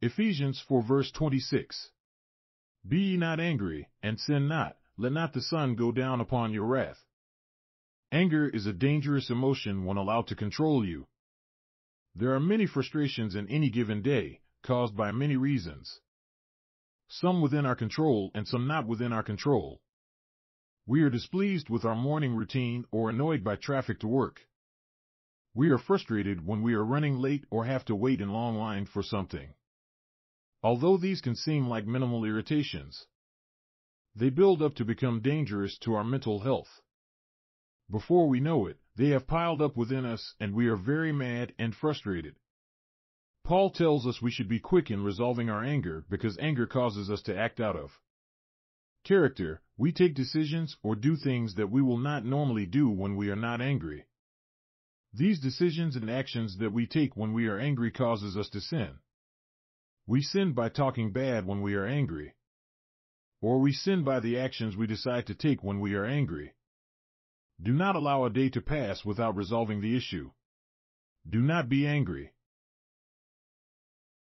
Ephesians 4 verse 26. Be ye not angry, and sin not, let not the sun go down upon your wrath. Anger is a dangerous emotion when allowed to control you. There are many frustrations in any given day, caused by many reasons. Some within our control and some not within our control. We are displeased with our morning routine or annoyed by traffic to work. We are frustrated when we are running late or have to wait in long line for something. Although these can seem like minimal irritations, they build up to become dangerous to our mental health. Before we know it, they have piled up within us and we are very mad and frustrated. Paul tells us we should be quick in resolving our anger because anger causes us to act out of character. We take decisions or do things that we will not normally do when we are not angry. These decisions and actions that we take when we are angry causes us to sin. We sin by talking bad when we are angry. Or we sin by the actions we decide to take when we are angry. Do not allow a day to pass without resolving the issue. Do not be angry.